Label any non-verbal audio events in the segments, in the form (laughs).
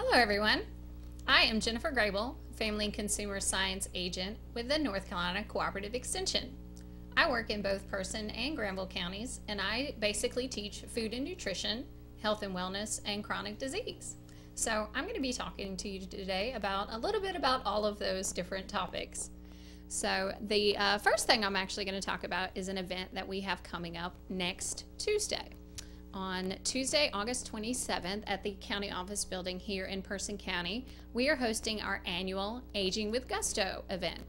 Hello, everyone. I am Jennifer Grable, Family and Consumer Science Agent with the North Carolina Cooperative Extension. I work in both Person and Granville counties, and I basically teach food and nutrition, health and wellness, and chronic disease. So I'm going to be talking to you today about a little bit about all of those different topics. So the uh, first thing I'm actually going to talk about is an event that we have coming up next Tuesday on Tuesday, August 27th at the county office building here in Person County, we are hosting our annual Aging with Gusto event.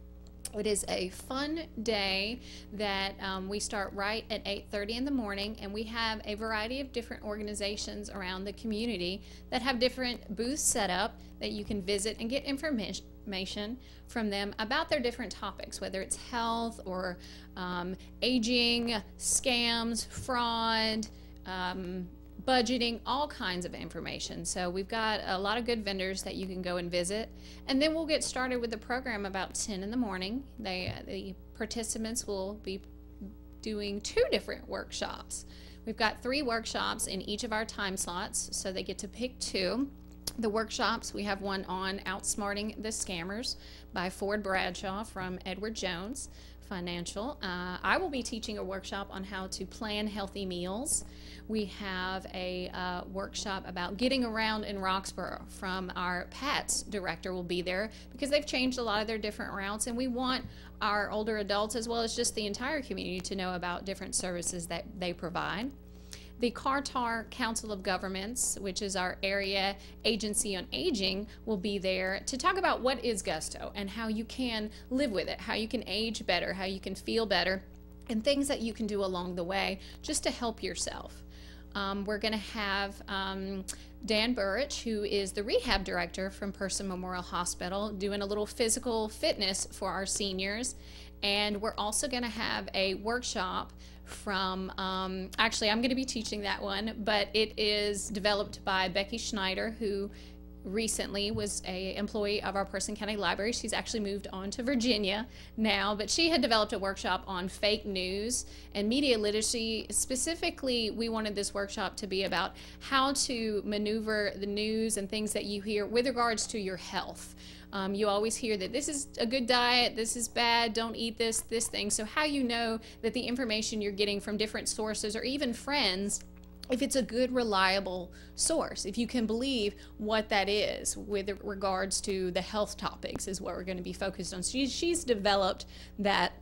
It is a fun day that um, we start right at 8:30 in the morning, and we have a variety of different organizations around the community that have different booths set up that you can visit and get information from them about their different topics, whether it's health or um, aging, scams, fraud um, budgeting, all kinds of information. So we've got a lot of good vendors that you can go and visit. And then we'll get started with the program about 10 in the morning. They, the participants will be doing two different workshops. We've got three workshops in each of our time slots, so they get to pick two. The workshops, we have one on Outsmarting the Scammers by Ford Bradshaw from Edward Jones Financial. Uh, I will be teaching a workshop on how to plan healthy meals. We have a uh, workshop about getting around in Roxboro from our PATS director will be there because they've changed a lot of their different routes and we want our older adults as well as just the entire community to know about different services that they provide. The Kerr-Tar Council of Governments, which is our area agency on aging, will be there to talk about what is Gusto and how you can live with it, how you can age better, how you can feel better, and things that you can do along the way just to help yourself. Um, we're going to have um, Dan Burrich, who is the rehab director from Person Memorial Hospital, doing a little physical fitness for our seniors. And we're also going to have a workshop from, um, actually, I'm going to be teaching that one, but it is developed by Becky Schneider, who recently was a employee of our Person County Library. She's actually moved on to Virginia now, but she had developed a workshop on fake news and media literacy. Specifically, we wanted this workshop to be about how to maneuver the news and things that you hear with regards to your health. Um, you always hear that this is a good diet, this is bad, don't eat this, this thing. So, how you know that the information you're getting from different sources or even friends if it's a good, reliable source, if you can believe what that is with regards to the health topics, is what we're going to be focused on. She's developed that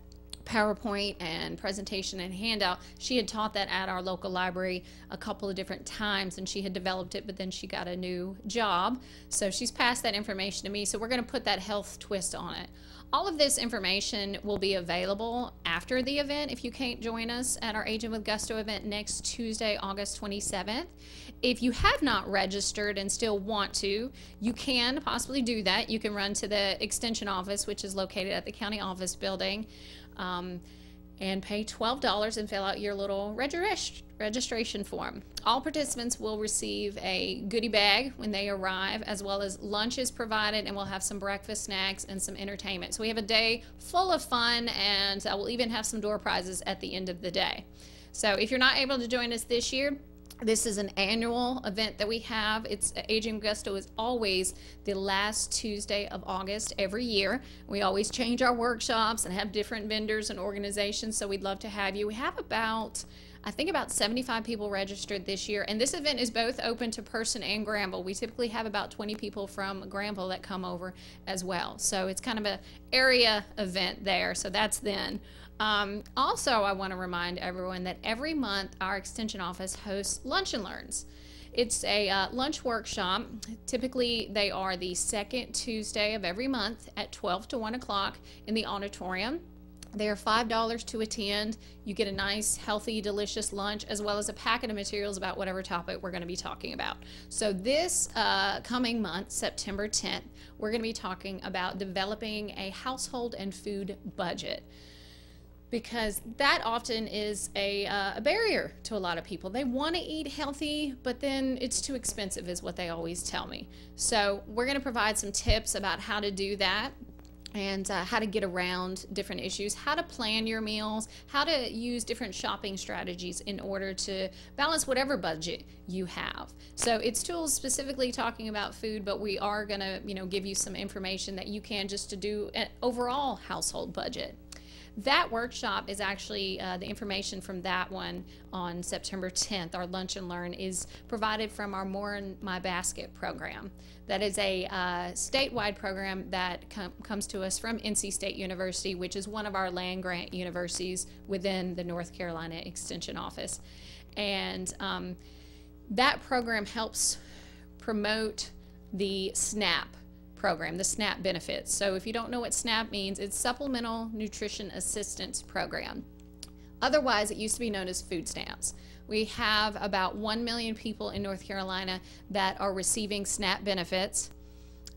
PowerPoint and presentation and handout. She had taught that at our local library a couple of different times and she had developed it, but then she got a new job. So she's passed that information to me. So we're going to put that health twist on it. All of this information will be available after the event if you can't join us at our Aging with Gusto event next Tuesday, August 27th. If you have not registered and still want to, you can possibly do that. You can run to the extension office, which is located at the county office building um, and pay $12 and fill out your little regist registration form. All participants will receive a goodie bag when they arrive, as well as lunch is provided, and we'll have some breakfast snacks and some entertainment. So we have a day full of fun, and uh, we'll even have some door prizes at the end of the day. So if you're not able to join us this year, this is an annual event that we have. It's Aging Gusto is always the last Tuesday of August every year. We always change our workshops and have different vendors and organizations, so we'd love to have you. We have about I think about 75 people registered this year, and this event is both open to Person and Granville. We typically have about 20 people from Granville that come over as well. So it's kind of a area event there. So that's then. Um, also, I want to remind everyone that every month our extension office hosts lunch and learns. It's a uh, lunch workshop. Typically, they are the second Tuesday of every month at 12 to 1 o'clock in the auditorium. They are $5 to attend. You get a nice, healthy, delicious lunch as well as a packet of materials about whatever topic we're going to be talking about. So, this uh, coming month, September 10th, we're going to be talking about developing a household and food budget because that often is a, uh, a barrier to a lot of people. They want to eat healthy, but then it's too expensive, is what they always tell me. So, we're going to provide some tips about how to do that and uh, how to get around different issues, how to plan your meals, how to use different shopping strategies in order to balance whatever budget you have. So it's tools specifically talking about food, but we are going to, you know, give you some information that you can just to do an overall household budget. That workshop is actually uh, the information from that one on September 10th. Our Lunch and Learn is provided from our More in My Basket program. That is a uh, statewide program that com- comes to us from NC State University, which is one of our land grant universities within the North Carolina Extension Office. And um, that program helps promote the SNAP program, the SNAP benefits. So if you don't know what SNAP means, it's Supplemental Nutrition Assistance Program. Otherwise, it used to be known as food stamps. We have about 1 million people in North Carolina that are receiving SNAP benefits,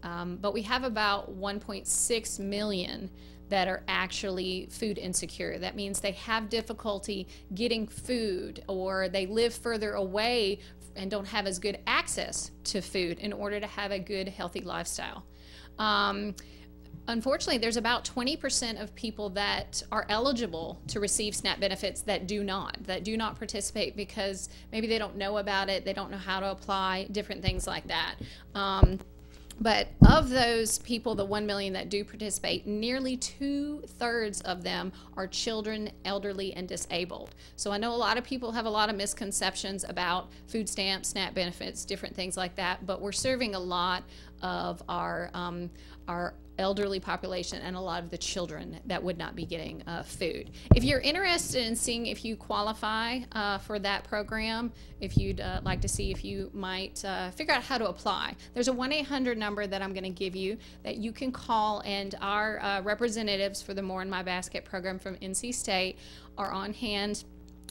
um, but we have about 1.6 million that are actually food insecure. That means they have difficulty getting food or they live further away and don't have as good access to food in order to have a good, healthy lifestyle. Um, unfortunately, there's about 20% of people that are eligible to receive SNAP benefits that do not, that do not participate because maybe they don't know about it, they don't know how to apply, different things like that. Um, but of those people, the 1 million that do participate, nearly two thirds of them are children, elderly, and disabled. So I know a lot of people have a lot of misconceptions about food stamps, SNAP benefits, different things like that, but we're serving a lot of our, um, our elderly population and a lot of the children that would not be getting uh, food. If you're interested in seeing if you qualify uh, for that program, if you'd uh, like to see if you might uh, figure out how to apply, there's a 1 800 number that I'm going to give you that you can call, and our uh, representatives for the More in My Basket program from NC State are on hand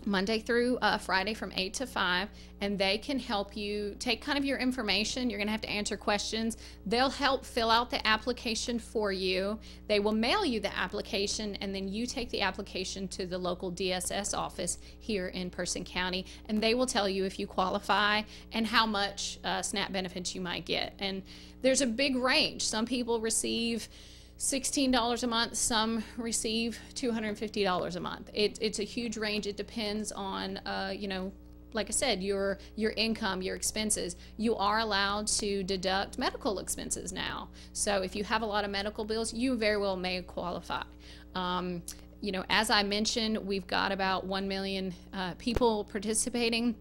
Monday through uh, Friday from 8 to 5, and they can help you take kind of your information. You're going to have to answer questions. They'll help fill out the application for you. They will mail you the application, and then you take the application to the local DSS office here in Person County, and they will tell you if you qualify and how much uh, SNAP benefits you might get. And there's a big range. Some people receive $16 a month. Some receive $250 a month. It, it's a huge range. It depends on, uh, you know, like I said, your your income, your expenses. You are allowed to deduct medical expenses now. So if you have a lot of medical bills, you very well may qualify. Um, you know, as I mentioned, we've got about 1 million uh, people participating.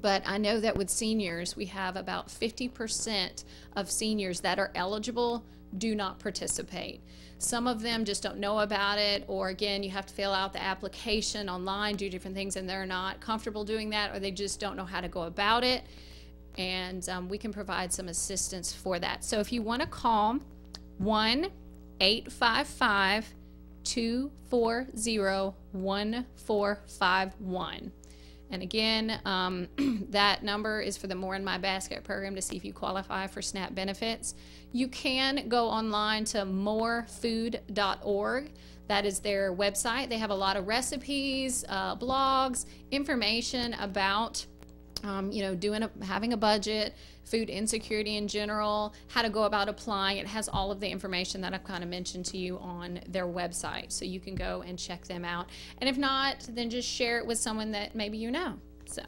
But I know that with seniors, we have about 50% of seniors that are eligible do not participate. Some of them just don't know about it, or again, you have to fill out the application online, do different things, and they're not comfortable doing that, or they just don't know how to go about it. And um, we can provide some assistance for that. So if you want to call 1 855 240 1451. And again, um, (clears throat) that number is for the More in My Basket program to see if you qualify for SNAP benefits. You can go online to morefood.org. That is their website. They have a lot of recipes, uh, blogs, information about um, you know, doing a, having a budget, food insecurity in general, how to go about applying. It has all of the information that I've kind of mentioned to you on their website, so you can go and check them out. And if not, then just share it with someone that maybe you know. So.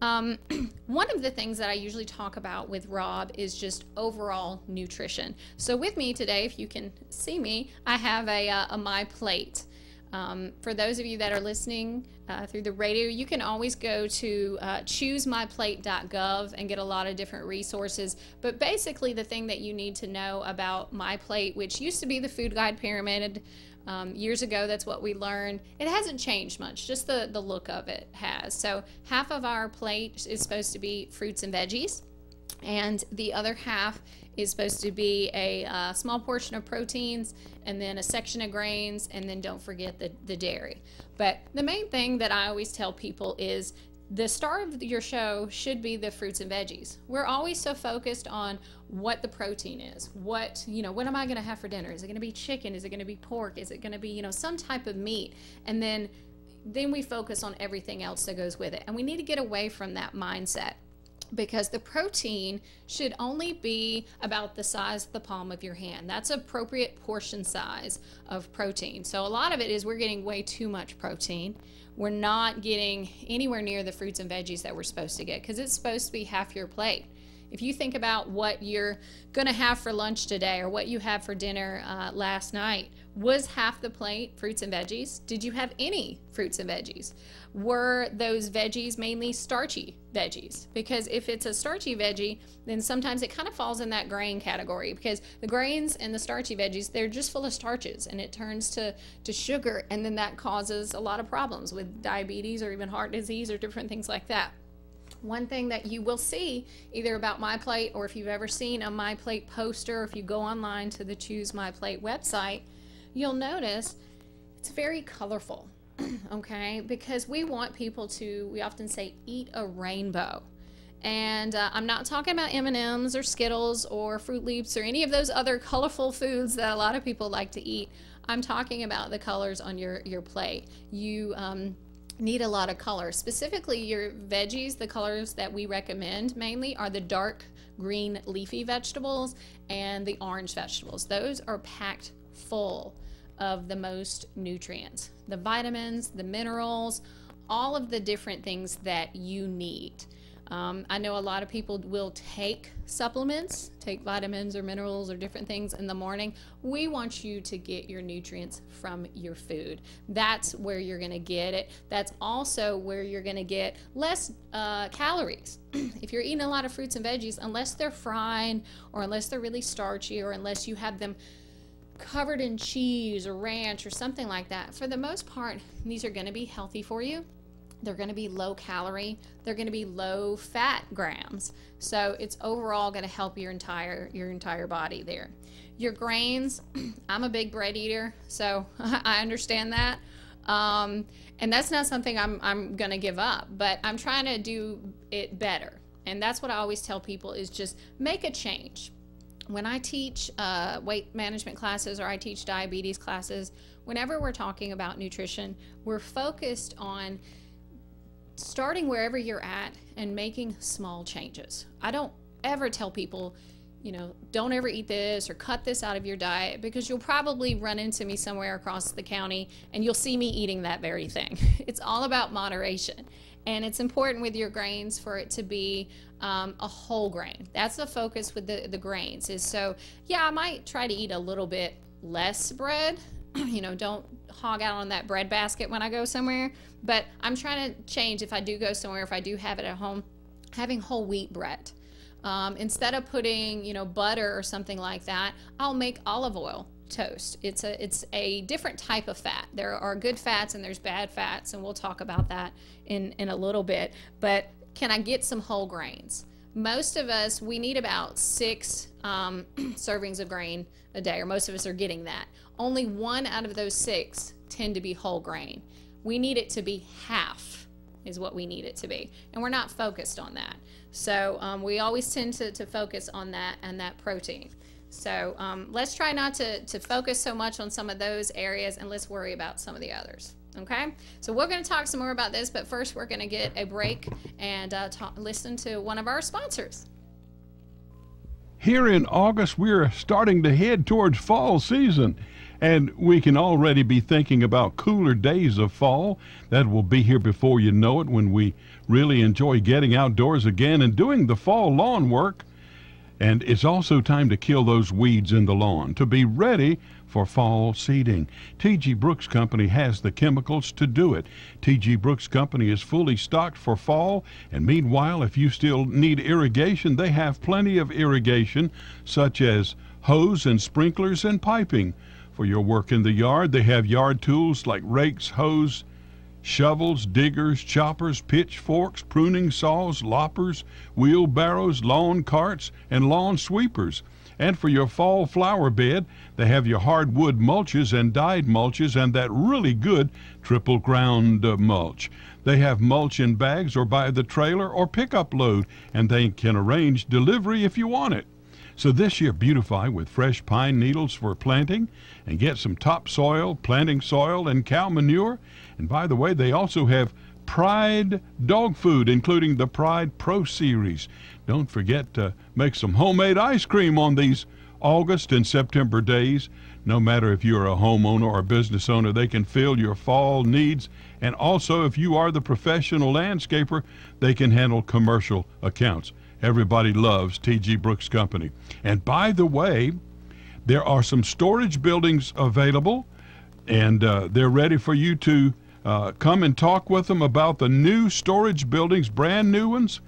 Um, (clears throat) one of the things that I usually talk about with Rob is just overall nutrition. So with me today, if you can see me, I have a, uh, a My Plate. Um, for those of you that are listening uh, through the radio, you can always go to uh, choosemyplate.gov and get a lot of different resources. But basically, the thing that you need to know about My Plate, which used to be the Food Guide Pyramid, um, years ago, that's what we learned. It hasn't changed much, just the, the look of it has. So, half of our plate is supposed to be fruits and veggies, and the other half is supposed to be a uh, small portion of proteins and then a section of grains and then don't forget the, the dairy. But the main thing that i always tell people is the star of your show should be the fruits and veggies. We're always so focused on what the protein is what you know what am i going to have for dinner? Is it going to be chicken? Is it going to be pork? Is it going to be you know some type of meat? And then then we focus on everything else that goes with it. And we need to get away from that mindset because the protein should only be about the size of the palm of your hand. That's appropriate portion size of protein. So a lot of it is we're getting way too much protein. We're not getting anywhere near the fruits and veggies that we're supposed to get because it's supposed to be half your plate. If you think about what you're going to have for lunch today or what you had for dinner uh, last night, was half the plate fruits and veggies? Did you have any fruits and veggies? Were those veggies mainly starchy veggies? Because if it's a starchy veggie, then sometimes it kind of falls in that grain category because the grains and the starchy veggies, they're just full of starches and it turns to, to sugar and then that causes a lot of problems with diabetes or even heart disease or different things like that. One thing that you will see either about My Plate or if you've ever seen a My Plate poster, if you go online to the Choose My Plate website, you'll notice it's very colorful, (clears throat) okay? Because we want people to, we often say, eat a rainbow. And uh, I'm not talking about M&Ms or Skittles or Froot Loops or any of those other colorful foods that a lot of people like to eat. I'm talking about the colors on your, your plate. You um, need a lot of color. Specifically, your veggies, the colors that we recommend mainly are the dark green leafy vegetables and the orange vegetables. Those are packed full of the most nutrients the vitamins, the minerals, all of the different things that you need. Um, I know a lot of people will take supplements, take vitamins or minerals or different things in the morning. We want you to get your nutrients from your food. That's where you're going to get it. That's also where you're going to get less uh, calories. (clears throat) if you're eating a lot of fruits and veggies, unless they're fried or unless they're really starchy or unless you have them covered in cheese or ranch or something like that, for the most part, these are going to be healthy for you. They're going to be low calorie. They're going to be low fat grams. So it's overall going to help your entire your entire body there. Your grains (clears throat) i'm a big bread eater so (laughs) i understand that. Um, and that's not something i'm, I'm going to give up but i'm trying to do it better. And that's what i always tell people is just make a change when i teach uh, weight management classes or i teach diabetes classes whenever we're talking about nutrition we're focused on starting wherever you're at and making small changes. I don't ever tell people, you know, don't ever eat this or cut this out of your diet because you'll probably run into me somewhere across the county and you'll see me eating that very thing. (laughs) It's all about moderation. And it's important with your grains for it to be um, a whole grain. That's the focus with the, the grains is so, yeah, I might try to eat a little bit less bread (clears throat) you know, don't hog out on that bread basket when I go somewhere. But I'm trying to change if I do go somewhere, if I do have it at home, having whole wheat bread. Um, instead of putting, you know, butter or something like that, I'll make olive oil toast. It's a it's a different type of fat. There are good fats and there's bad fats, and we'll talk about that in in a little bit. But can I get some whole grains? Most of us we need about six um, (clears throat) servings of grain a day, or most of us are getting that only one out of those six tend to be whole grain. We need it to be half is what we need it to be. And we're not focused on that. So um, we always tend to, to focus on that and that protein. So um, let's try not to, to focus so much on some of those areas and let's worry about some of the others. Okay, so we're going to talk some more about this, but first we're going to get a break and uh, listen to one of our sponsors. Here in August, we're starting to head towards fall season. And we can already be thinking about cooler days of fall that will be here before you know it when we really enjoy getting outdoors again and doing the fall lawn work. And it's also time to kill those weeds in the lawn to be ready for fall seeding. T.G. Brooks Company has the chemicals to do it. T.G. Brooks Company is fully stocked for fall, and meanwhile, if you still need irrigation, they have plenty of irrigation, such as hose and sprinklers and piping. For your work in the yard, they have yard tools like rakes, hoes, shovels, diggers, choppers, pitchforks, pruning saws, loppers, wheelbarrows, lawn carts, and lawn sweepers. And for your fall flower bed, they have your hardwood mulches and dyed mulches and that really good triple ground uh, mulch. They have mulch in bags or by the trailer or pickup load, and they can arrange delivery if you want it. So this year, beautify with fresh pine needles for planting and get some topsoil, planting soil, and cow manure. And by the way, they also have Pride dog food, including the Pride Pro Series. Don't forget to make some homemade ice cream on these August and September days. No matter if you're a homeowner or a business owner, they can fill your fall needs. And also, if you are the professional landscaper, they can handle commercial accounts. Everybody loves TG Brooks Company. And by the way, there are some storage buildings available, and uh, they're ready for you to uh, come and talk with them about the new storage buildings, brand new ones.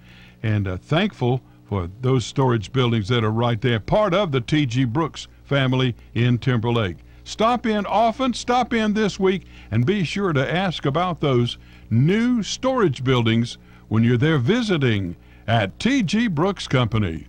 And uh, thankful for those storage buildings that are right there, part of the TG Brooks family in Timberlake. Stop in often, stop in this week, and be sure to ask about those new storage buildings when you're there visiting at T.G. Brooks Company.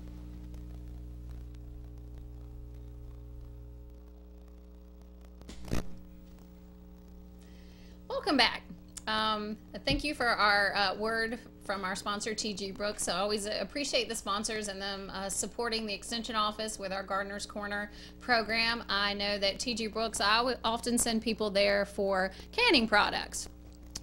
Welcome back. Um, thank you for our uh, word from our sponsor TG Brooks. I always appreciate the sponsors and them uh, supporting the Extension Office with our Gardener's Corner program. I know that TG Brooks, I often send people there for canning products.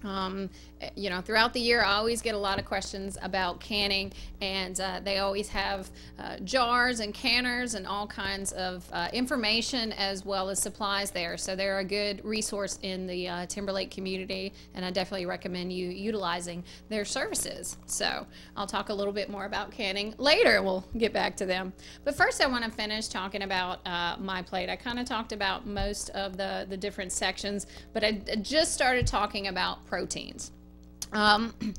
Um, you know, throughout the year, I always get a lot of questions about canning, and uh, they always have uh, jars and canners and all kinds of uh, information as well as supplies there. So they're a good resource in the uh, Timberlake community, and I definitely recommend you utilizing their services. So I'll talk a little bit more about canning later. We'll get back to them. But first, I want to finish talking about uh, my plate. I kind of talked about most of the, the different sections, but I just started talking about proteins. Um, (clears throat)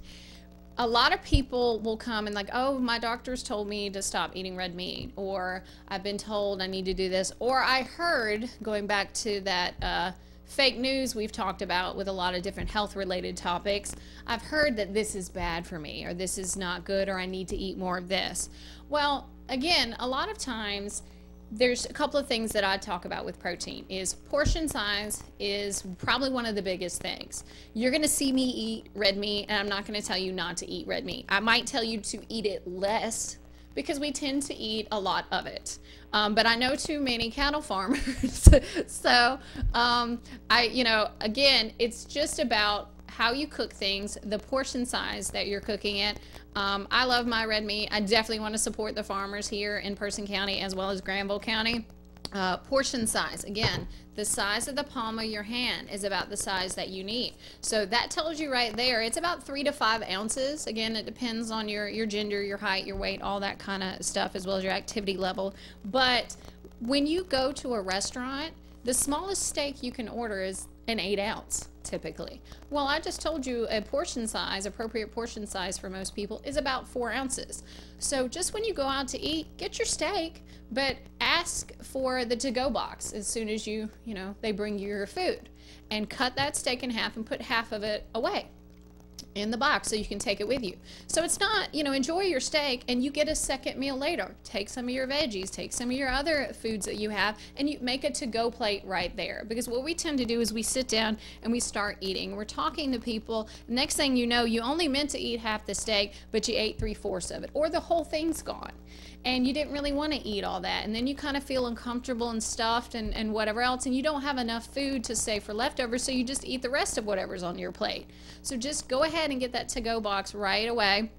a lot of people will come and like, oh, my doctor's told me to stop eating red meat, or I've been told I need to do this, or I heard, going back to that uh, fake news we've talked about with a lot of different health related topics, I've heard that this is bad for me, or this is not good, or I need to eat more of this. Well, again, a lot of times there's a couple of things that I talk about with protein is portion size is probably one of the biggest things. You're going to see me eat red meat and I'm not going to tell you not to eat red meat. I might tell you to eat it less because we tend to eat a lot of it. Um, but I know too many cattle farmers. (laughs) so um, I, you know, again, it's just about how you cook things, the portion size that you're cooking it. Um, I love my red meat. I definitely want to support the farmers here in Person County as well as Granville County. Uh, portion size, again, the size of the palm of your hand is about the size that you need. So that tells you right there, it's about three to five ounces. Again, it depends on your, your gender, your height, your weight, all that kind of stuff, as well as your activity level. But when you go to a restaurant, the smallest steak you can order is an eight ounce typically. Well, I just told you a portion size, appropriate portion size for most people is about four ounces. So just when you go out to eat, get your steak, but ask for the to-go box as soon as you, you know, they bring you your food and cut that steak in half and put half of it away in the box so you can take it with you. So it's not, you know, enjoy your steak and you get a second meal later. Take some of your veggies, take some of your other foods that you have, and you make a to go plate right there. Because what we tend to do is we sit down and we start eating. We're talking to people. Next thing you know, you only meant to eat half the steak, but you ate three fourths of it, or the whole thing's gone and you didn't really want to eat all that and then you kind of feel uncomfortable and stuffed and, and whatever else and you don't have enough food to save for leftovers so you just eat the rest of whatever's on your plate so just go ahead and get that to-go box right away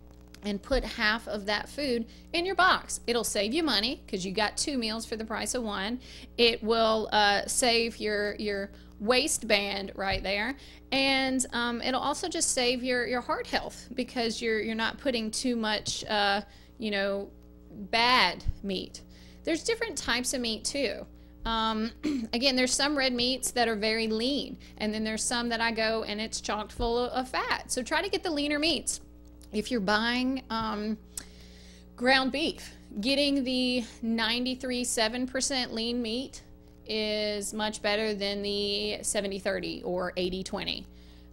and put half of that food in your box. It'll save you money because you got two meals for the price of one. It will uh, save your your waistband right there, and um, it'll also just save your your heart health because you're you're not putting too much, uh, you know, bad meat. There's different types of meat too. Um, (clears throat) again, there's some red meats that are very lean, and then there's some that I go and it's chocked full of, fat. So try to get the leaner meats. If you're buying um, ground beef, getting the 93 7% lean meat is much better than the 70 30 or 80 20.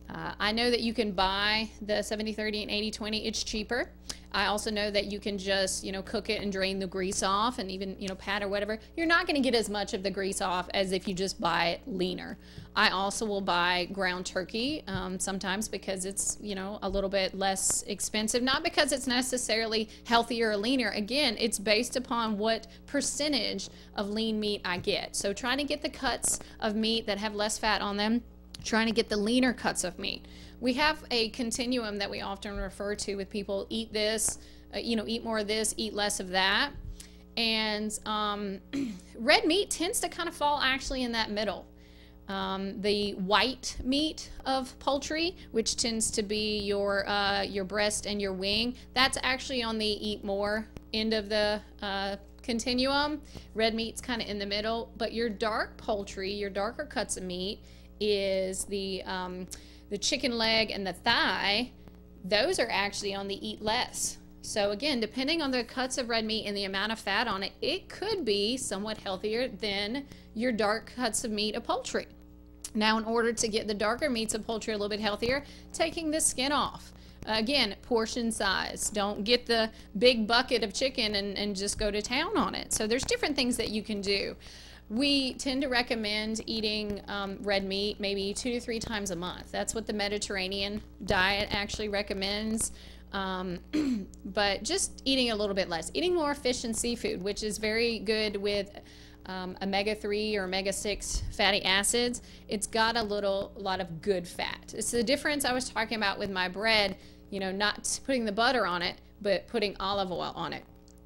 Uh, I know that you can buy the 70 30 and 80 20, it's cheaper. I also know that you can just, you know, cook it and drain the grease off and even, you know, pat or whatever. You're not going to get as much of the grease off as if you just buy it leaner. I also will buy ground turkey um, sometimes because it's, you know, a little bit less expensive. Not because it's necessarily healthier or leaner. Again, it's based upon what percentage of lean meat I get. So trying to get the cuts of meat that have less fat on them trying to get the leaner cuts of meat. We have a continuum that we often refer to with people eat this, uh, you know, eat more of this, eat less of that. And um, (clears throat) red meat tends to kind of fall actually in that middle. Um, the white meat of poultry, which tends to be your uh, your breast and your wing, that's actually on the eat more end of the uh, continuum. Red meat's kind of in the middle, but your dark poultry, your darker cuts of meat, is the um, the chicken leg and the thigh. Those are actually on the eat less. So again, depending on the cuts of red meat and the amount of fat on it, it could be somewhat healthier than your dark cuts of meat of poultry. Now, in order to get the darker meats of poultry a little bit healthier, taking the skin off. Again, portion size. Don't get the big bucket of chicken and, and just go to town on it. So there's different things that you can do. We tend to recommend eating um, red meat maybe two to three times a month. That's what the Mediterranean diet actually recommends. Um, (clears throat) but just eating a little bit less, eating more fish and seafood, which is very good with um, omega 3 or omega 6 fatty acids. It's got a little lot of good fat. It's the difference I was talking about with my bread, you know, not putting the butter on it, but putting olive oil on it.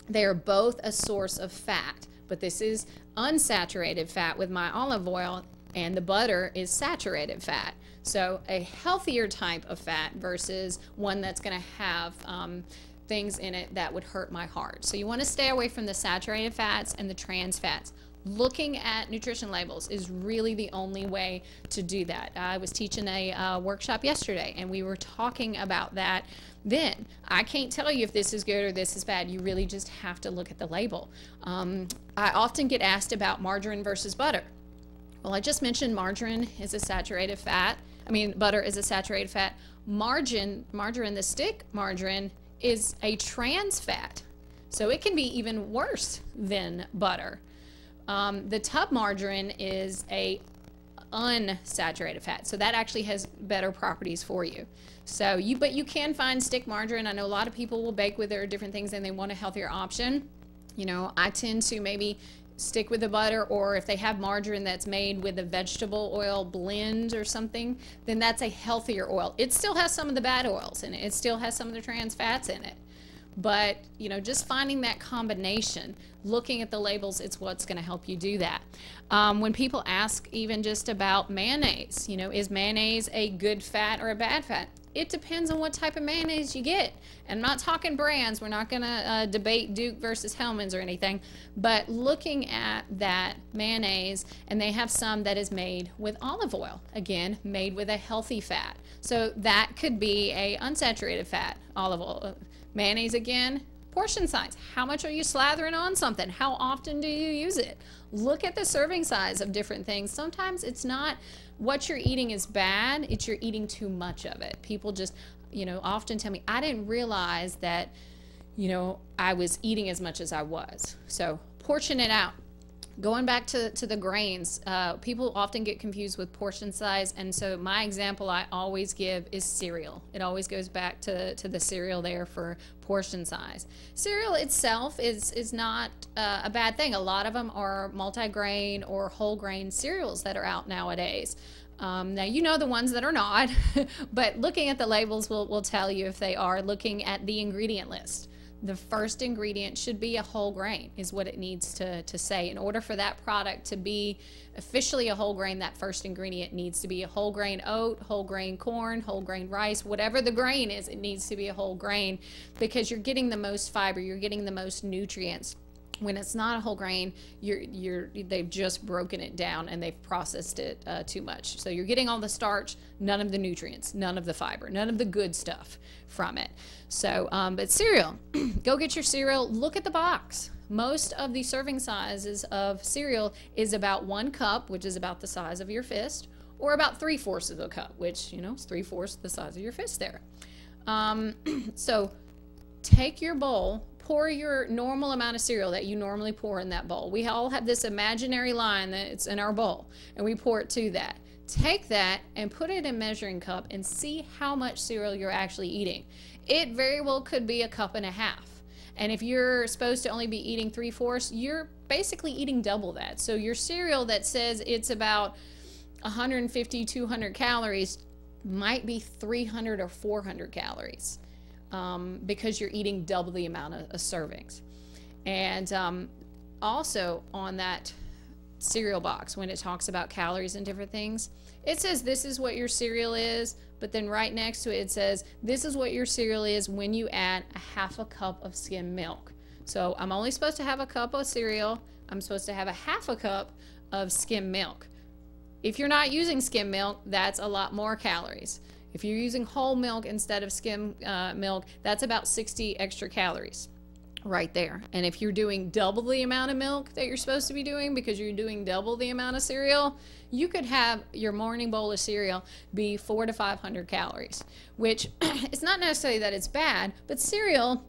They are both a source of fat, but this is unsaturated fat with my olive oil, and the butter is saturated fat. So a healthier type of fat versus one that's going to have um, things in it that would hurt my heart. So you want to stay away from the saturated fats and the trans fats. Looking at nutrition labels is really the only way to do that. I was teaching a uh, workshop yesterday and we were talking about that then. I can't tell you if this is good or this is bad. You really just have to look at the label. Um, I often get asked about margarine versus butter. Well, I just mentioned margarine is a saturated fat. I mean, butter is a saturated fat. Margarine, margarine, the stick margarine, is a trans fat. So it can be even worse than butter. Um, the tub margarine is a unsaturated fat. So that actually has better properties for you. So you, but you can find stick margarine. I know a lot of people will bake with it or different things and they want a healthier option. You know, I tend to maybe stick with the butter or if they have margarine that's made with a vegetable oil blend or something then that's a healthier oil it still has some of the bad oils in it it still has some of the trans fats in it but you know just finding that combination looking at the labels it's what's going to help you do that um, when people ask even just about mayonnaise you know is mayonnaise a good fat or a bad fat it depends on what type of mayonnaise you get. And I'm not talking brands. We're not going to uh, debate Duke versus Hellmann's or anything. But looking at that mayonnaise, and they have some that is made with olive oil. Again, made with a healthy fat. So that could be a unsaturated fat olive oil. Mayonnaise again, portion size. How much are you slathering on something? How often do you use it? Look at the serving size of different things. Sometimes it's not what you're eating is bad, it's you're eating too much of it. People just, you know, often tell me, I didn't realize that, you know, I was eating as much as I was. So portion it out. Going back to, to the grains, uh, people often get confused with portion size. And so my example I always give is cereal. It always goes back to, to the cereal there for portion size. Cereal itself is, is not uh, a bad thing. A lot of them are multi-grain or whole grain cereals that are out nowadays. Um, now you know the ones that are not, (laughs) but looking at the labels will, will tell you if they are looking at the ingredient list the first ingredient should be a whole grain is what it needs to, to say. In order for that product to be officially a whole grain that first ingredient needs to be a whole grain oat whole grain corn whole grain rice whatever the grain is it needs to be a whole grain because you're getting the most fiber you're getting the most nutrients when it's not a whole grain you're you're they've just broken it down and they've processed it uh, too much. So you're getting all the starch none of the nutrients none of the fiber none of the good stuff from it. So um, but cereal (clears throat) go get your cereal. Look at the box. Most of the serving sizes of cereal is about one cup which is about the size of your fist or about three-fourths of a cup which you know is three-fourths the size of your fist there. Um, (clears throat) so take your bowl pour your normal amount of cereal that you normally pour in that bowl. We all have this imaginary line that's in our bowl, and we pour it to that. Take that and put it in a measuring cup and see how much cereal you're actually eating. It very well could be a cup and a half. And if you're supposed to only be eating three fourths, you're basically eating double that. So your cereal that says it's about 150, 200 calories might be 300 or 400 calories um, because you're eating double the amount of, of servings. And um, also on that cereal box, when it talks about calories and different things, it says this is what your cereal is, but then right next to it, it says this is what your cereal is when you add a half a cup of skim milk. So I'm only supposed to have a cup of cereal. I'm supposed to have a half a cup of skim milk. If you're not using skim milk, that's a lot more calories. If you're using whole milk instead of skim uh, milk, that's about 60 extra calories right there. And if you're doing double the amount of milk that you're supposed to be doing because you're doing double the amount of cereal, you could have your morning bowl of cereal be four to 500 calories, which (clears throat) it's not necessarily that it's bad, but cereal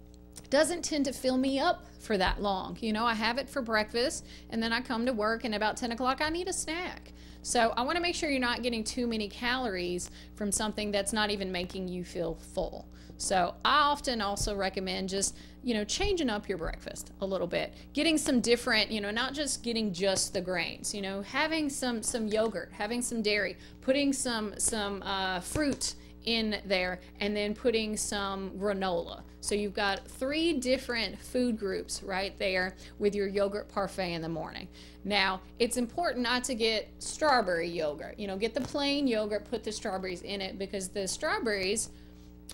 doesn't tend to fill me up for that long. You know, I have it for breakfast and then I come to work and about 10 o'clock I need a snack. So I want to make sure you're not getting too many calories from something that's not even making you feel full. So I often also recommend just, you know, changing up your breakfast a little bit, getting some different, you know, not just getting just the grains, you know, having some some yogurt, having some dairy, putting some some uh, fruit in there and then putting some granola. So you've got three different food groups right there with your yogurt parfait in the morning. Now, it's important not to get strawberry yogurt. You know, get the plain yogurt, put the strawberries in it because the strawberries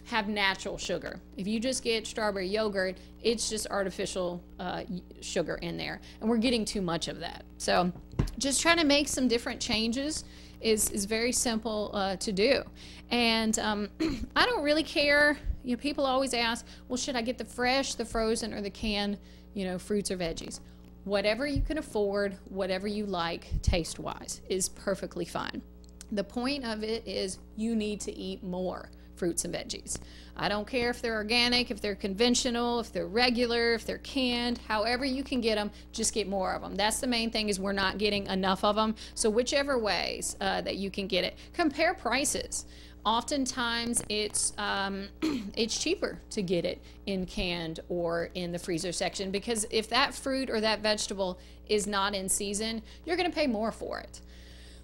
have natural sugar. If you just get strawberry yogurt, it's just artificial uh, sugar in there. And we're getting too much of that. So just trying to make some different changes is, is very simple uh, to do. And um, (clears throat) I don't really care. You know, people always ask, well, should I get the fresh, the frozen, or the canned, you know, fruits or veggies? Whatever you can afford, whatever you like, taste wise, is perfectly fine. The point of it is you need to eat more fruits and veggies. I don't care if they're organic, if they're conventional, if they're regular, if they're canned, however you can get them, just get more of them. That's the main thing is we're not getting enough of them. So whichever ways uh, that you can get it, compare prices. Oftentimes it's um, (clears throat) it's cheaper to get it in canned or in the freezer section because if that fruit or that vegetable is not in season, you're going to pay more for it.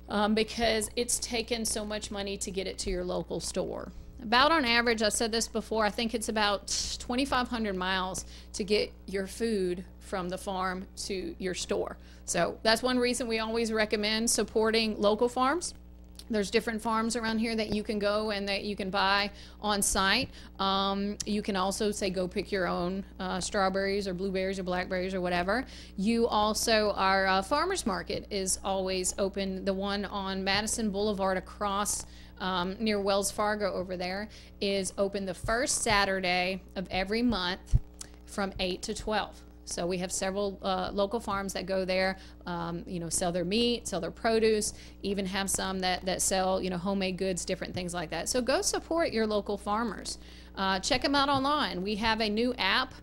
Um, because it's taken so much money to get it to your local store. About on average, I said this before, I think it's about 2,500 miles to get your food from the farm to your store. So that's one reason we always recommend supporting local farms. There's different farms around here that you can go and that you can buy on site. Um, you can also say go pick your own uh, strawberries or blueberries or blackberries or whatever. You also, our uh, farmers market is always open. The one on Madison Boulevard across um, near Wells Fargo over there is open the first Saturday of every month from 8 to 12. So we have several uh, local farms that go there, um, you know, sell their meat, sell their produce, even have some that, that sell, you know, homemade goods, different things like that. So go support your local farmers. Uh, check them out online. We have a new app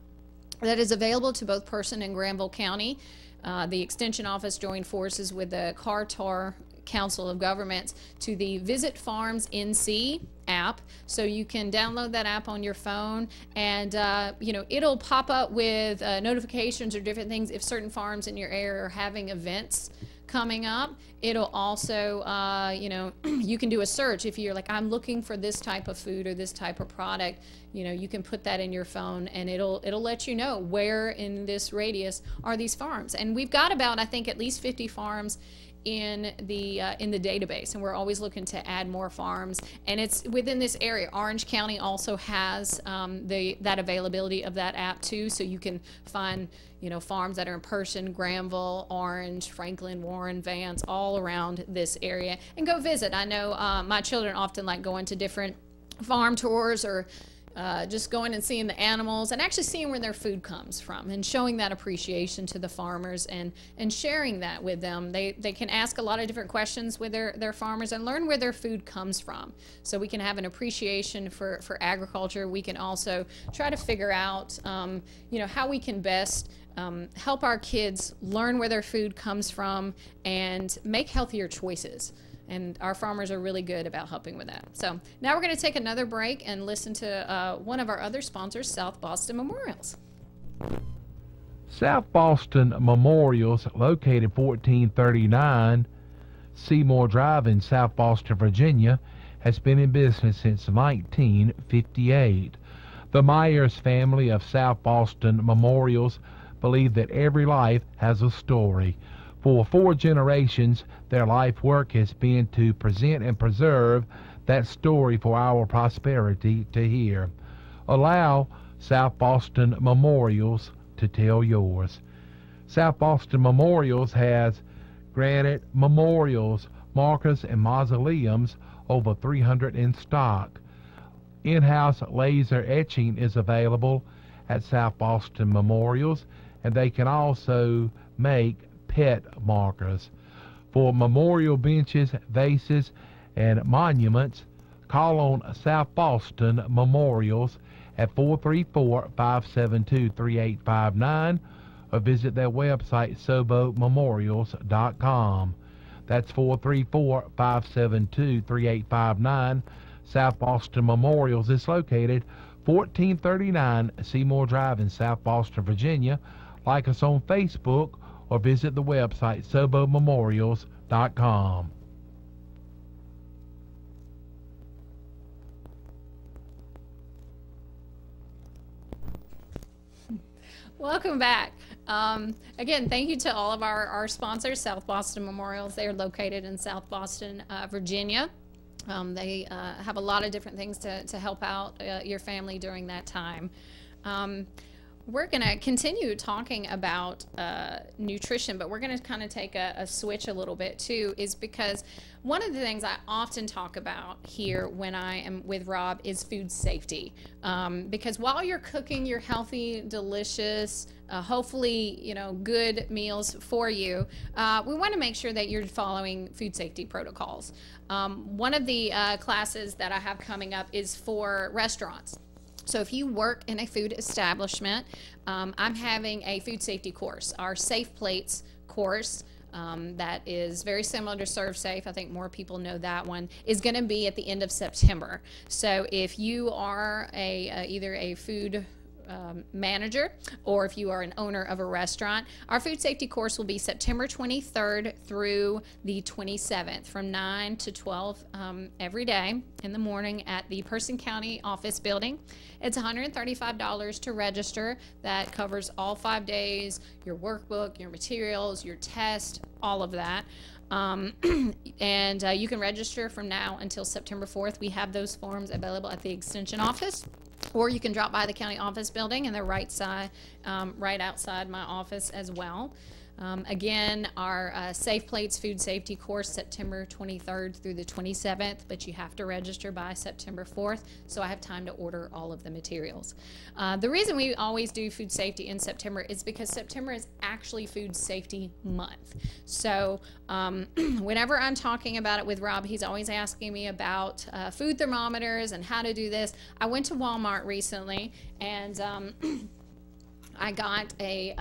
that is available to both Person and Granville County. Uh, the Extension Office joined forces with the Kerr-Tar Council of Governments to the Visit Farms NC app. So you can download that app on your phone, and uh, you know it'll pop up with uh, notifications or different things if certain farms in your area are having events coming up. It'll also, uh, you know, (clears throat) you can do a search if you're like, I'm looking for this type of food or this type of product. You know, you can put that in your phone, and it'll it'll let you know where in this radius are these farms. And we've got about, I think, at least 50 farms in the uh, in the database and we're always looking to add more farms. And it's within this area. Orange county also has um, the that availability of that app too. So you can find you know farms that are in person granville orange franklin warren vance all around this area. And go visit. I know uh, my children often like going to different farm tours or uh, just going and seeing the animals and actually seeing where their food comes from and showing that appreciation to the farmers and, and sharing that with them. They, they can ask a lot of different questions with their, their farmers and learn where their food comes from. So we can have an appreciation for, for agriculture. We can also try to figure out, um, you know, how we can best um, help our kids learn where their food comes from and make healthier choices and our farmers are really good about helping with that. So now we're going to take another break and listen to uh, one of our other sponsors, South Boston Memorials. South Boston Memorials, located 1439 Seymour Drive in South Boston, Virginia, has been in business since 1958. The Myers family of South Boston Memorials believe that every life has a story. For four generations, their life work has been to present and preserve that story for our prosperity to hear. Allow South Boston Memorials to tell yours. South Boston Memorials has granite memorials, markers, and mausoleums over 300 in stock. In-house laser etching is available at South Boston Memorials, and they can also make pet markers. For memorial benches, vases, and monuments, call on South Boston Memorials at 434-572-3859 or visit their website sobomemorials.com. That's 434-572-3859. South Boston Memorials is located 1439 Seymour Drive in South Boston, Virginia. Like us on Facebook or visit the website sobomemorials.com. Welcome back. Um, again, thank you to all of our, our sponsors, South Boston Memorials. They are located in South Boston, uh, Virginia. Um, they uh, have a lot of different things to, to help out uh, your family during that time. Um, we're going to continue talking about uh, nutrition, but we're going to kind of take a, a, switch a little bit too, is because one of the things I often talk about here when I am with Rob is food safety. Um, because while you're cooking your healthy, delicious, uh, hopefully, you know, good meals for you, uh, we want to make sure that you're following food safety protocols. Um, one of the uh, classes that I have coming up is for restaurants. So if you work in a food establishment, um, I'm having a food safety course, our Safe Plates course. Um, that is very similar to ServSafe. I think more people know that one is going to be at the end of September. So if you are a uh, either a food um, manager or if you are an owner of a restaurant. Our food safety course will be September 23rd through the 27th from 9 to 12 um, every day in the morning at the Person County office building. It's $135 to register. That covers all five days, your workbook, your materials, your test, all of that. Um, (clears throat) and uh, you can register from now until September 4th. We have those forms available at the Extension office or you can drop by the county office building and they're right side, um, right outside my office as well. Um, again, our uh, Safe Plates Food Safety course, September 23rd through the 27th, but you have to register by September 4th, so I have time to order all of the materials. Uh, the reason we always do food safety in September is because September is actually Food Safety Month. So um, (clears throat) whenever I'm talking about it with Rob, he's always asking me about uh, food thermometers and how to do this. I went to Walmart recently and um, (clears throat) I got a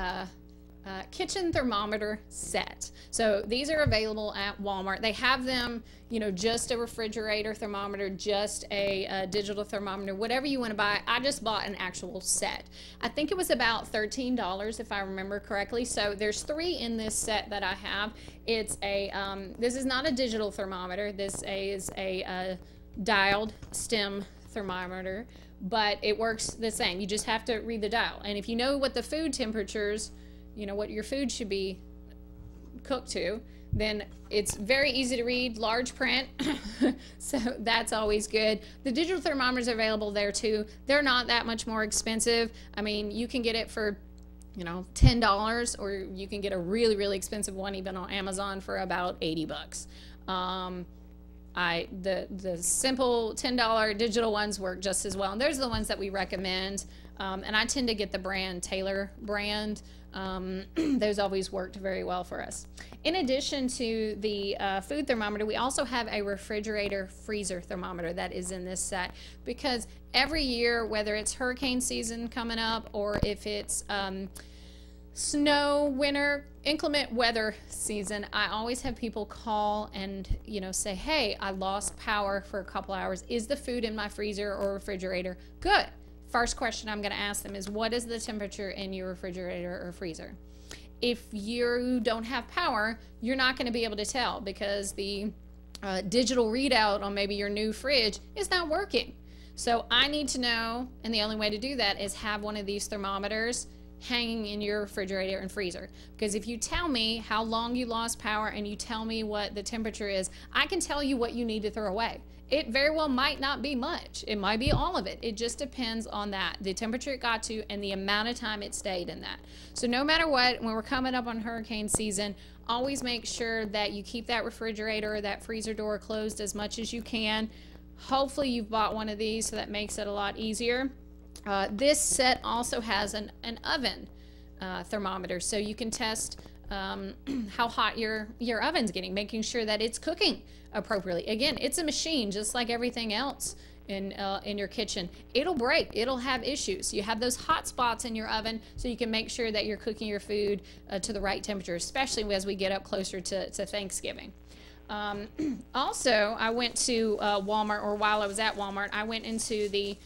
uh, uh, kitchen thermometer set. So these are available at Walmart. They have them, you know, just a refrigerator thermometer, just a, a digital thermometer, whatever you want to buy. I just bought an actual set. I think it was about $13 if I remember correctly. So there's three in this set that I have. It's a, um, this is not a digital thermometer. This is a, a dialed stem thermometer, but it works the same. You just have to read the dial. And if you know what the food temperatures you know what your food should be cooked to then it's very easy to read large print. (laughs) So that's always good. The digital thermometers are available there too. They're not that much more expensive. I mean you can get it for you know $10 or you can get a really really expensive one even on amazon for about 80 bucks. Um, I the the simple $10 digital ones work just as well. And those are the ones that we recommend. Um, and I tend to get the brand Taylor brand um, (clears throat) those always worked very well for us. In addition to the uh, food thermometer, we also have a refrigerator freezer thermometer that is in this set because every year, whether it's hurricane season coming up or if it's um, snow, winter, inclement weather season, I always have people call and you know say, "Hey, I lost power for a couple hours. Is the food in my freezer or refrigerator good?" First question I'm going to ask them is what is the temperature in your refrigerator or freezer? if you don't have power, you're not going to be able to tell because the uh, digital readout on maybe your new fridge is not working. So I need to know, and the only way to do that is have one of these thermometers hanging in your refrigerator and freezer. Because if you tell me how long you lost power and you tell me what the temperature is, I can tell you what you need to throw away. It very well might not be much. It might be all of it. It just depends on that, the temperature it got to and the amount of time it stayed in that. So no matter what, when we're coming up on hurricane season, always make sure that you keep that refrigerator or that freezer door closed as much as you can. Hopefully you've bought one of these so that makes it a lot easier. Uh, this set also has an, an oven uh, thermometer, so you can test um, (clears throat) how hot your, your oven's getting, making sure that it's cooking appropriately. Again, it's a machine just like everything else in uh, in your kitchen. It'll break. It'll have issues. You have those hot spots in your oven, so you can make sure that you're cooking your food uh, to the right temperature, especially as we get up closer to, to Thanksgiving. Um, (clears throat) also, I went to uh, Walmart, or while I was at Walmart, I went into the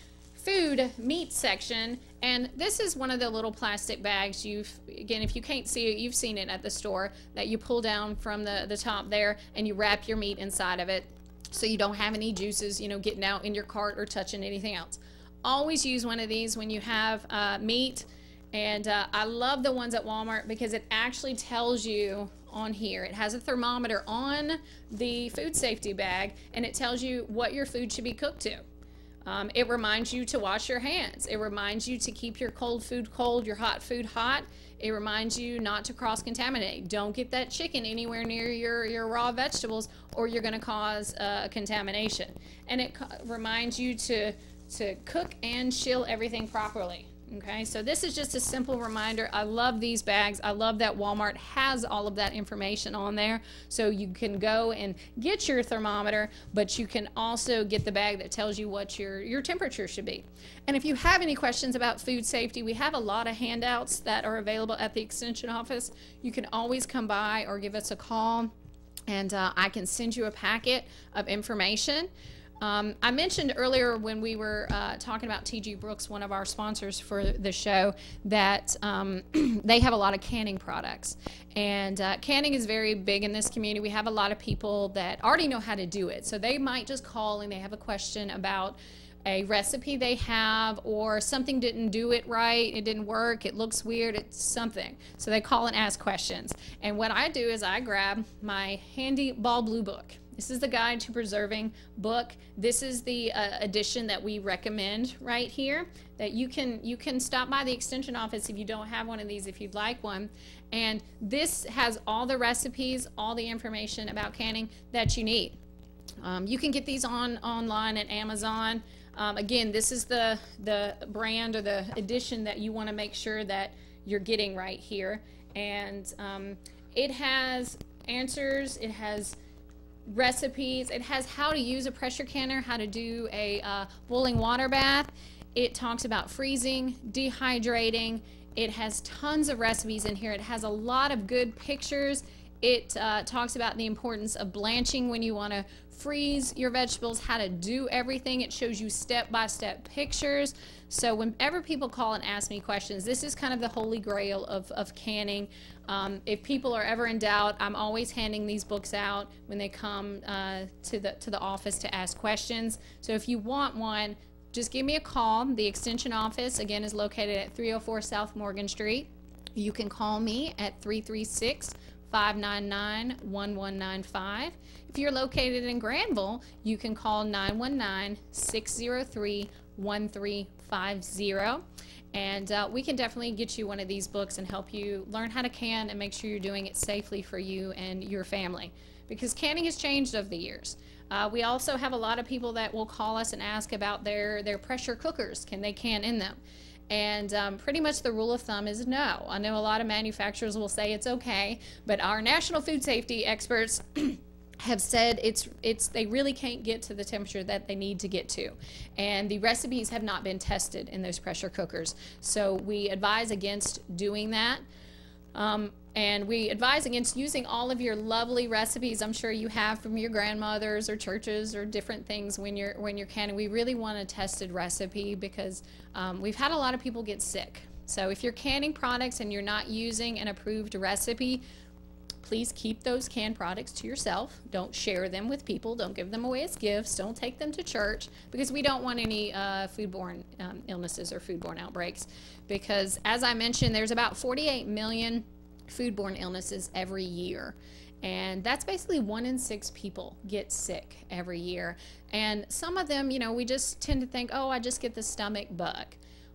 food meat section and this is one of the little plastic bags you've again if you can't see it you've seen it at the store that you pull down from the the top there and you wrap your meat inside of it so you don't have any juices you know getting out in your cart or touching anything else always use one of these when you have uh, meat and uh, I love the ones at Walmart because it actually tells you on here. It has a thermometer on the food safety bag and it tells you what your food should be cooked to. Um, it reminds you to wash your hands. It reminds you to keep your cold food cold, your hot food hot. It reminds you not to cross contaminate. Don't get that chicken anywhere near your, your raw vegetables or you're going to cause uh, contamination. And it reminds you to, to cook and chill everything properly. Okay, so this is just a simple reminder. I love these bags. I love that Walmart has all of that information on there. So you can go and get your thermometer, but you can also get the bag that tells you what your, your temperature should be. And if you have any questions about food safety, we have a lot of handouts that are available at the Extension office. You can always come by or give us a call, and uh, I can send you a packet of information. Um, I mentioned earlier when we were uh, talking about TG Brooks, one of our sponsors for the show, that um, (clears throat) they have a lot of canning products. And uh, canning is very big in this community. We have a lot of people that already know how to do it. So they might just call and they have a question about a recipe they have or something didn't do it right, it didn't work, it looks weird, it's something. So they call and ask questions. And what I do is I grab my handy ball blue book this is the Guide to Preserving book. This is the uh, edition that we recommend right here. That you can you can stop by the extension office if you don't have one of these if you'd like one. And this has all the recipes, all the information about canning that you need. Um, you can get these on online at Amazon. Um, again, this is the the brand or the edition that you want to make sure that you're getting right here. And um, it has answers. It has recipes. It has how to use a pressure canner, how to do a uh, boiling water bath. It talks about freezing, dehydrating. It has tons of recipes in here. It has a lot of good pictures. It uh, talks about the importance of blanching when you want to freeze your vegetables, how to do everything. It shows you step by step pictures. So, whenever people call and ask me questions, this is kind of the holy grail of, of canning. Um, if people are ever in doubt, I'm always handing these books out when they come uh, to the to the office to ask questions. So if you want one, just give me a call. The extension office again is located at 304 South Morgan Street. You can call me at 336 599 1195. If you're located in Granville, you can call 919 603 1350 and uh, we can definitely get you one of these books and help you learn how to can and make sure you're doing it safely for you and your family. Because canning has changed over the years. Uh, we also have a lot of people that will call us and ask about their, their pressure cookers. Can they can in them? And um, pretty much the rule of thumb is no. I know a lot of manufacturers will say it's okay, but our national food safety experts (clears throat) have said it's it's they really can't get to the temperature that they need to get to. And the recipes have not been tested in those pressure cookers. So we advise against doing that. Um, and we advise against using all of your lovely recipes I'm sure you have from your grandmothers or churches or different things when you're when you're canning. We really want a tested recipe because um, we've had a lot of people get sick. So if you're canning products and you're not using an approved recipe, please keep those canned products to yourself. Don't share them with people. Don't give them away as gifts. Don't take them to church because we don't want any uh, foodborne um, illnesses or foodborne outbreaks. Because as I mentioned, there's about 48 million foodborne illnesses every year. And that's basically one in six people get sick every year. And some of them, you know, we just tend to think, oh, I just get the stomach bug.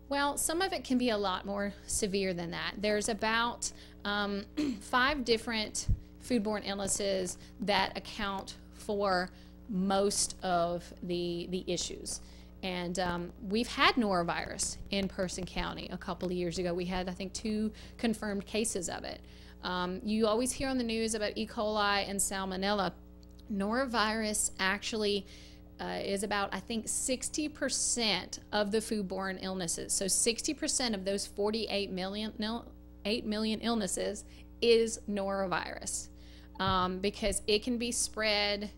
Well, some of it can be a lot more severe than that. There's about um, (clears throat) five different foodborne illnesses that account for most of the, the issues. And um, we've had norovirus in Person County a couple of years ago. We had, I think, two confirmed cases of it. Um, you always hear on the news about E. coli and salmonella. Norovirus actually uh, is about, I think, 60% of the foodborne illnesses. So 60% of those 48 million, 8 million illnesses is norovirus um, because it can be spread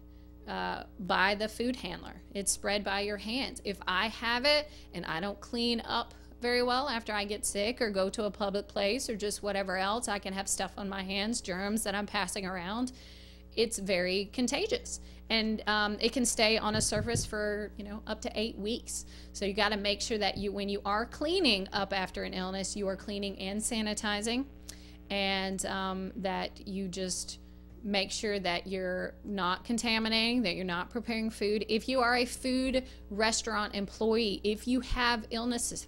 uh, by the food handler. It's spread by your hands. If I have it and I don't clean up very well after I get sick or go to a public place or just whatever else, I can have stuff on my hands, germs that I'm passing around. It's very contagious and um, it can stay on a surface for you know up to eight weeks. So you got to make sure that you when you are cleaning up after an illness you are cleaning and sanitizing. And um, that you just make sure that you're not contaminating that you're not preparing food. If you are a food restaurant employee if you have illnesses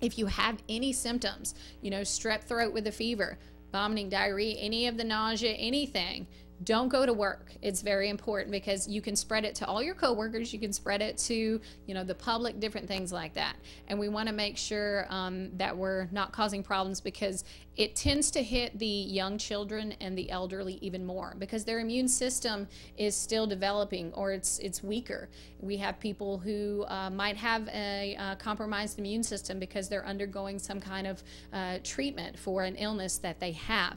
if you have any symptoms, you know, strep throat with a fever, vomiting, diarrhea, any of the nausea, anything, don't go to work. It's very important because you can spread it to all your coworkers. You can spread it to, you know, the public, different things like that. And we want to make sure um, that we're not causing problems because it tends to hit the young children and the elderly even more because their immune system is still developing or it's it's weaker. We have people who uh, might have a, a, compromised immune system because they're undergoing some kind of uh, treatment for an illness that they have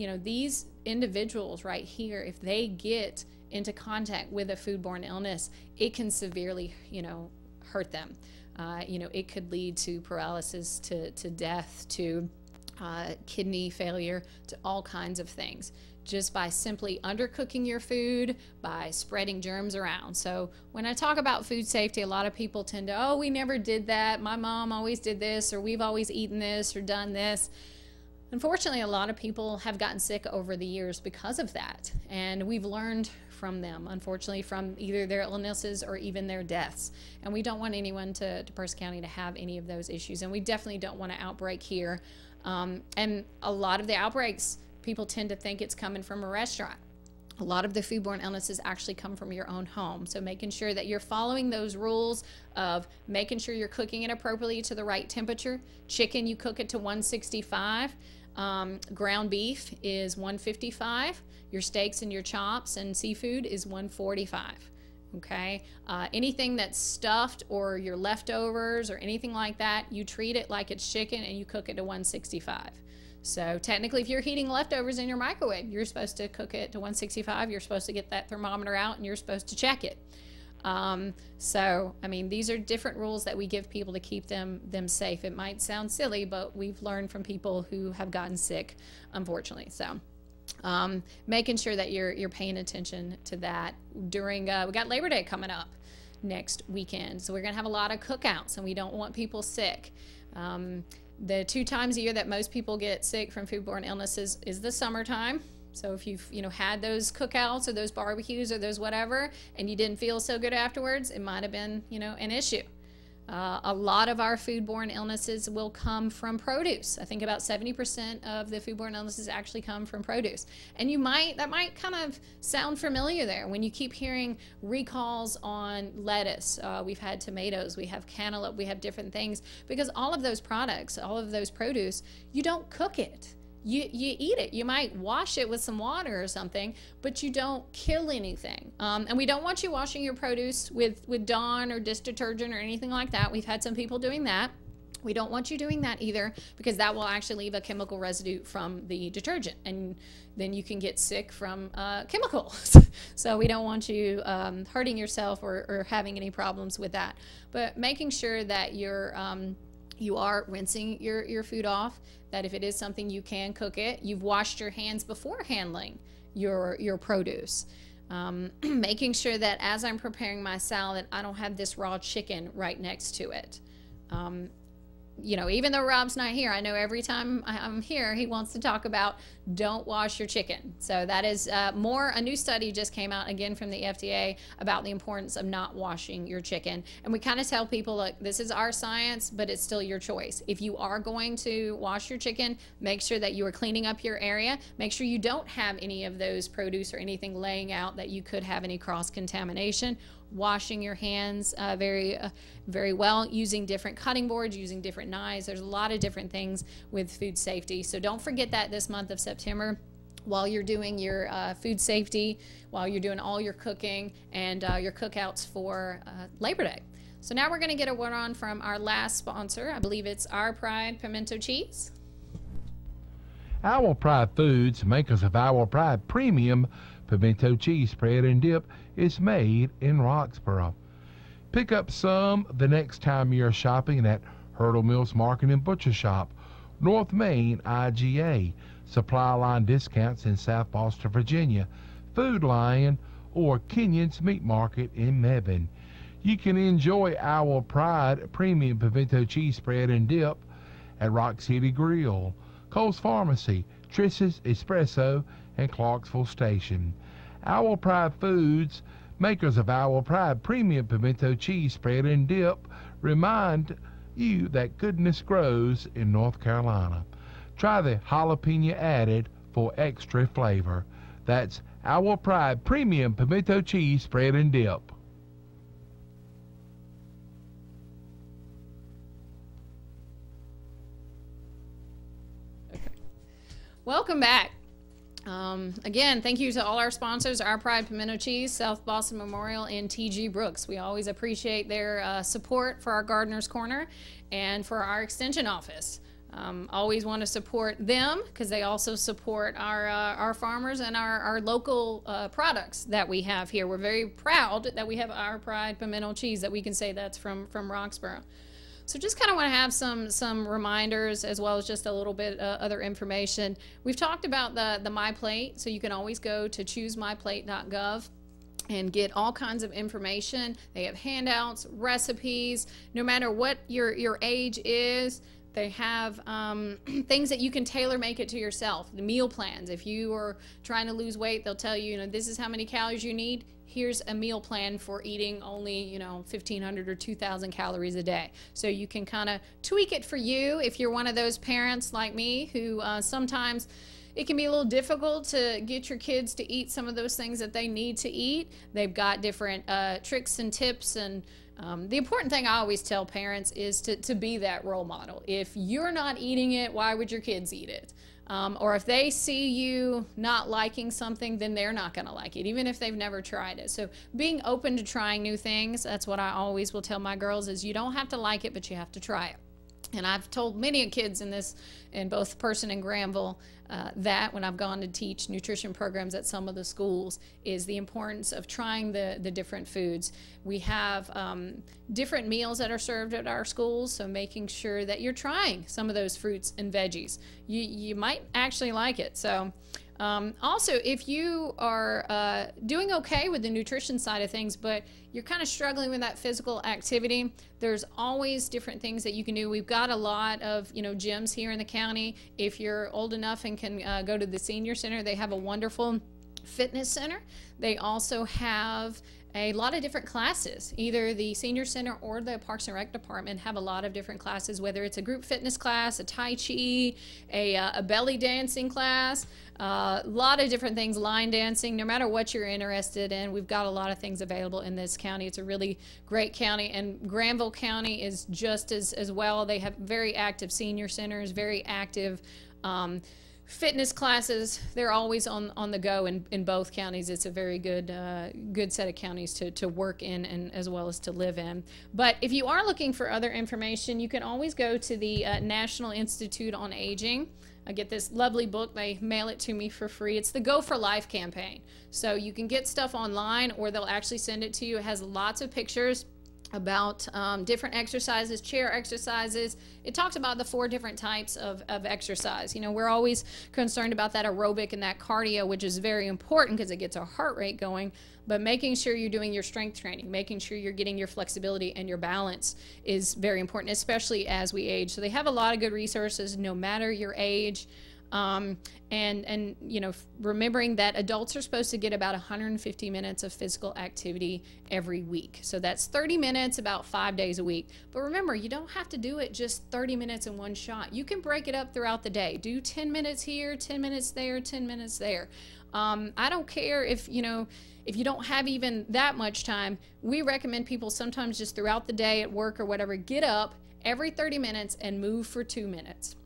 you know, these individuals right here, if they get into contact with a foodborne illness, it can severely, you know, hurt them. Uh, you know, it could lead to paralysis, to, to death, to uh, kidney failure, to all kinds of things just by simply undercooking your food, by spreading germs around. So, when I talk about food safety, a lot of people tend to, oh, we never did that. My mom always did this, or we've always eaten this, or done this. Unfortunately, a lot of people have gotten sick over the years because of that, and we've learned from them, unfortunately, from either their illnesses or even their deaths. And we don't want anyone to, to Person County to have any of those issues, and we definitely don't want an outbreak here. Um, and a lot of the outbreaks, people tend to think it's coming from a restaurant. A lot of the foodborne illnesses actually come from your own home. So making sure that you're following those rules of making sure you're cooking it appropriately to the right temperature. Chicken, you cook it to 165. Um, ground beef is 155. Your steaks and your chops and seafood is 145. Okay. Uh, anything that's stuffed or your leftovers or anything like that, you treat it like it's chicken and you cook it to 165. So technically, if you're heating leftovers in your microwave, you're supposed to cook it to 165. You're supposed to get that thermometer out and you're supposed to check it. Um, so, I mean, these are different rules that we give people to keep them them safe. It might sound silly, but we've learned from people who have gotten sick, unfortunately. So, um, making sure that you're you're paying attention to that during uh, we got Labor Day coming up next weekend, so we're gonna have a lot of cookouts, and we don't want people sick. Um, the two times a year that most people get sick from foodborne illnesses is the summertime so if you've you know had those cookouts or those barbecues or those whatever, and you didn't feel so good afterwards, it might have been you know an issue. Uh, a lot of our foodborne illnesses will come from produce. I think about 70% of the foodborne illnesses actually come from produce. And you might, that might kind of sound familiar there when you keep hearing recalls on lettuce. Uh, we've had tomatoes, we have cantaloupe, we have different things because all of those products, all of those produce, you don't cook it you you eat it. You might wash it with some water or something, but you don't kill anything. Um, and we don't want you washing your produce with with Dawn or dish detergent or anything like that. We've had some people doing that. We don't want you doing that either because that will actually leave a chemical residue from the detergent, and then you can get sick from uh, chemicals. (laughs) so we don't want you um, hurting yourself or, or, having any problems with that. But making sure that you're um, you are rinsing your, your food off, that if it is something you can cook it, you've washed your hands before handling your, your produce. Um, (clears throat) making sure that as I'm preparing my salad, I don't have this raw chicken right next to it. Um, you know, even though Rob's not here, I know every time I'm here, he wants to talk about don't wash your chicken. So that is uh, more, a new study just came out again from the FDA about the importance of not washing your chicken. And we kind of tell people, look, this is our science, but it's still your choice. If you are going to wash your chicken, make sure that you are cleaning up your area. Make sure you don't have any of those produce or anything laying out that you could have any cross contamination washing your hands uh, very uh, very well using different cutting boards using different knives there's a lot of different things with food safety so don't forget that this month of september while you're doing your uh, food safety while you're doing all your cooking and uh, your cookouts for uh, labor day. So now we're going to get a word on from our last sponsor. I believe it's our pride pimento cheese. Our Pride Foods, makers of Our Pride Premium Pimento Cheese Spread and Dip, is made in Roxboro. Pick up some the next time you're shopping at Hurdle Mills Market and Butcher Shop, North Main IGA, Supply Line Discounts in South Boston, Virginia, Food Lion, or Kenyon's Meat Market in Mebane. You can enjoy Our Pride Premium Pimento Cheese Spread and Dip at Rock City Grill, Cole's Pharmacy, Triss's Espresso, and Clarksville Station. Our Pride Foods, makers of Our Pride Premium Pimento Cheese Spread and Dip, remind you that goodness grows in North Carolina. Try the jalapeno added for extra flavor. That's Our Pride Premium Pimento Cheese Spread and Dip. Welcome back. Um, again, thank you to all our sponsors, Our Pride Pimento Cheese, South Boston Memorial, and TG Brooks. We always appreciate their uh, support for our Gardener's Corner and for our Extension Office. Um, always want to support them because they also support our, uh, our farmers and our, our local uh, products that we have here. We're very proud that we have Our Pride Pimento Cheese that we can say that's from, from Roxboro. So just kind of want to have some some reminders as well as just a little bit uh, other information. We've talked about the the My Plate, so you can always go to choosemyplate.gov and get all kinds of information. They have handouts, recipes, no matter what your your age is. They have um, (clears throat) things that you can tailor make it to yourself. The meal plans. If you are trying to lose weight, they'll tell you, you know, this is how many calories you need here's a meal plan for eating only, you know, 1,500 or 2,000 calories a day. So you can kind of tweak it for you if you're one of those parents like me who uh, sometimes it can be a little difficult to get your kids to eat some of those things that they need to eat. They've got different uh, tricks and tips and um, the important thing I always tell parents is to, to be that role model. If you're not eating it, why would your kids eat it? Um, or if they see you not liking something, then they're not going to like it, even if they've never tried it. So being open to trying new things, that's what I always will tell my girls is you don't have to like it, but you have to try it. And I've told many kids in this, in both Person and Granville, uh, that when I've gone to teach nutrition programs at some of the schools is the importance of trying the, the different foods. We have um, different meals that are served at our schools, so making sure that you're trying some of those fruits and veggies. You, you might actually like it. So um, also, if you are uh, doing okay with the nutrition side of things, but you're kind of struggling with that physical activity, there's always different things that you can do. We've got a lot of you know gyms here in the county. If you're old enough and can uh, go to the senior center, they have a wonderful fitness center. They also have a lot of different classes. Either the senior center or the Parks and Rec department have a lot of different classes, whether it's a group fitness class, a Tai Chi, a, uh, a belly dancing class, a uh, lot of different things, line dancing, no matter what you're interested in. We've got a lot of things available in this county. It's a really great county, and Granville County is just as, as well. They have very active senior centers, very active. Um, fitness classes they're always on on the go in, in both counties it's a very good uh, good set of counties to, to work in and as well as to live in but if you are looking for other information you can always go to the uh, national institute on aging I get this lovely book. They mail it to me for free. It's the Go for Life campaign. So you can get stuff online or they'll actually send it to you. It has lots of pictures about um, different exercises, chair exercises. It talks about the four different types of, of exercise. You know, we're always concerned about that aerobic and that cardio, which is very important because it gets our heart rate going. But making sure you're doing your strength training, making sure you're getting your flexibility and your balance is very important, especially as we age. So they have a lot of good resources no matter your age. Um, and and you know remembering that adults are supposed to get about 150 minutes of physical activity every week. So that's 30 minutes about five days a week. But remember you don't have to do it just 30 minutes in one shot. You can break it up throughout the day. Do 10 minutes here 10 minutes there 10 minutes there. Um, i don't care if you know if you don't have even that much time we recommend people sometimes just throughout the day at work or whatever get up every 30 minutes and move for two minutes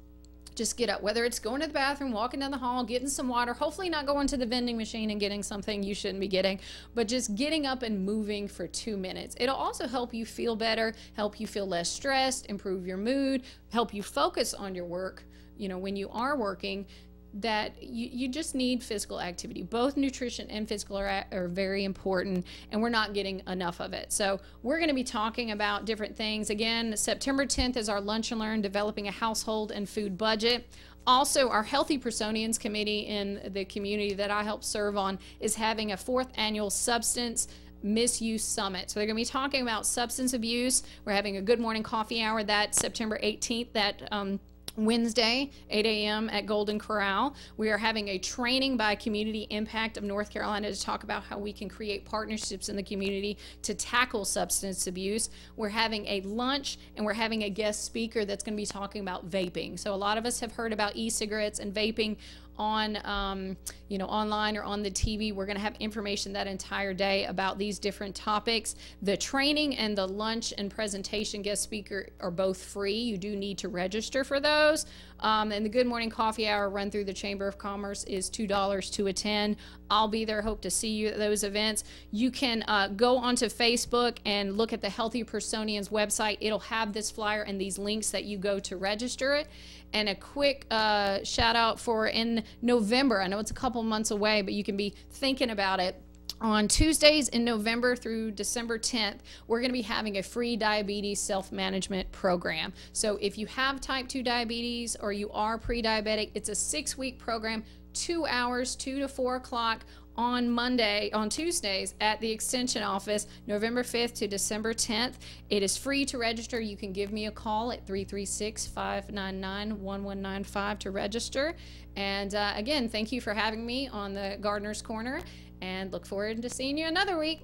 just get up, whether it's going to the bathroom, walking down the hall, getting some water, hopefully not going to the vending machine and getting something you shouldn't be getting, but just getting up and moving for two minutes. It'll also help you feel better, help you feel less stressed, improve your mood, help you focus on your work. You know, when you are working, that you, you just need physical activity. Both nutrition and physical are, are very important, and we're not getting enough of it. So, we're going to be talking about different things. Again, September 10th is our Lunch and Learn Developing a Household and Food Budget. Also, our Healthy Personians Committee in the community that I help serve on is having a fourth annual substance misuse summit. So they're going to be talking about substance abuse. We're having a good morning coffee hour that September 18th that um, Wednesday, 8 a.m. at Golden Corral. We are having a training by Community Impact of North Carolina to talk about how we can create partnerships in the community to tackle substance abuse. We're having a lunch and we're having a guest speaker that's going to be talking about vaping. So, a lot of us have heard about e cigarettes and vaping on um, you know online or on the TV. We're going to have information that entire day about these different topics. The training and the lunch and presentation guest speaker are both free. You do need to register for those. Um, and the Good Morning Coffee Hour run through the Chamber of Commerce is $2 to attend. I'll be there. Hope to see you at those events. You can uh, go onto Facebook and look at the Healthy Personians website. It'll have this flyer and these links that you go to register it. And a quick uh, shout out for in November. I know it's a couple months away, but you can be thinking about it on Tuesdays in November through December 10th, we're going to be having a free diabetes self management program. So, if you have type 2 diabetes or you are pre diabetic, it's a six week program, two hours, 2 to 4 o'clock on Monday, on Tuesdays at the Extension office, November 5th to December 10th. It is free to register. You can give me a call at 336 599 1195 to register. And uh, again, thank you for having me on the Gardener's Corner and look forward to seeing you another week.